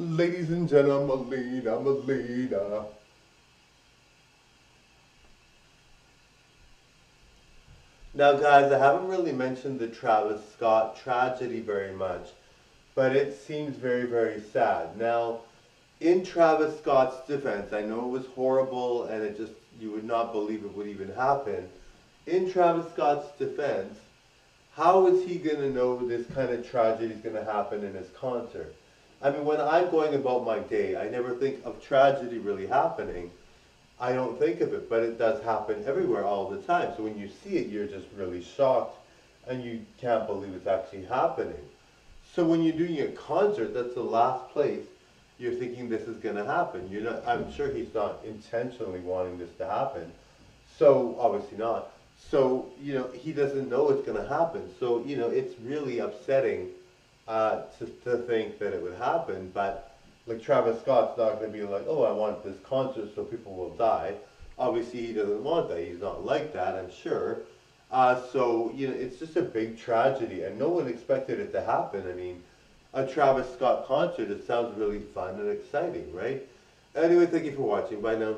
Ladies and gentlemen, Melina, Melina. Now, guys, I haven't really mentioned the Travis Scott tragedy very much, but it seems very, very sad. Now, in Travis Scott's defense, I know it was horrible and it just, you would not believe it would even happen. In Travis Scott's defense, how is he going to know this kind of tragedy is going to happen in his concert? I mean, when I'm going about my day, I never think of tragedy really happening. I don't think of it, but it does happen everywhere all the time. So when you see it, you're just really shocked and you can't believe it's actually happening. So when you're doing a concert, that's the last place you're thinking this is going to happen. You're not, I'm sure he's not intentionally wanting this to happen. So obviously not. So, you know, he doesn't know it's going to happen. So, you know, it's really upsetting uh, to, to think that it would happen, but like Travis Scott's not going to be like, oh, I want this concert so people will die. Obviously, he doesn't want that. He's not like that, I'm sure. Uh, so, you know, it's just a big tragedy, and no one expected it to happen. I mean, a Travis Scott concert, it sounds really fun and exciting, right? Anyway, thank you for watching. Bye now.